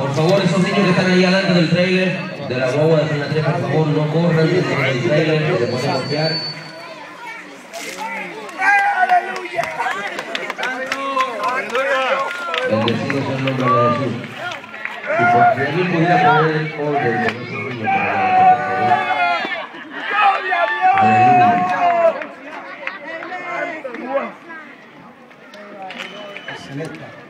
Por favor, esos niños que están ahí adelante del trailer, de la guagua de San Andrés, por favor, no corran del trailer, que se pueden golpear. Bendecido sea el nombre de Jesús. Si alguien pudiera poner el orden. Aleluya.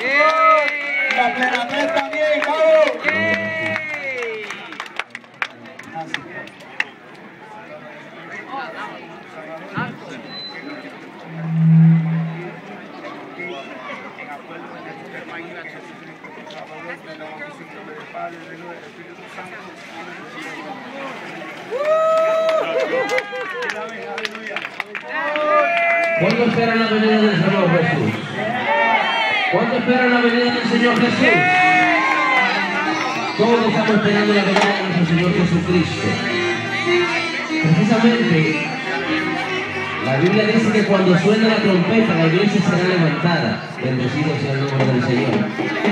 La plena también. ¿Cuánto esperan la venida del Señor Jesús? ¿Cuánto esperan la venida del Señor Jesús? Todos estamos esperando la venida de nuestro Señor Jesucristo. Precisamente, la Biblia dice que cuando suena la trompeta, la iglesia será levantada. Bendecido sea el nombre del Señor.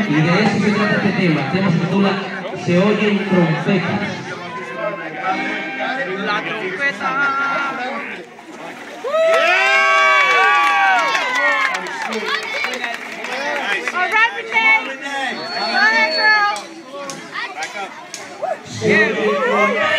Y de eso se trata este tema. El tema se titula Se oyen trompetas. La trompeta. 一缕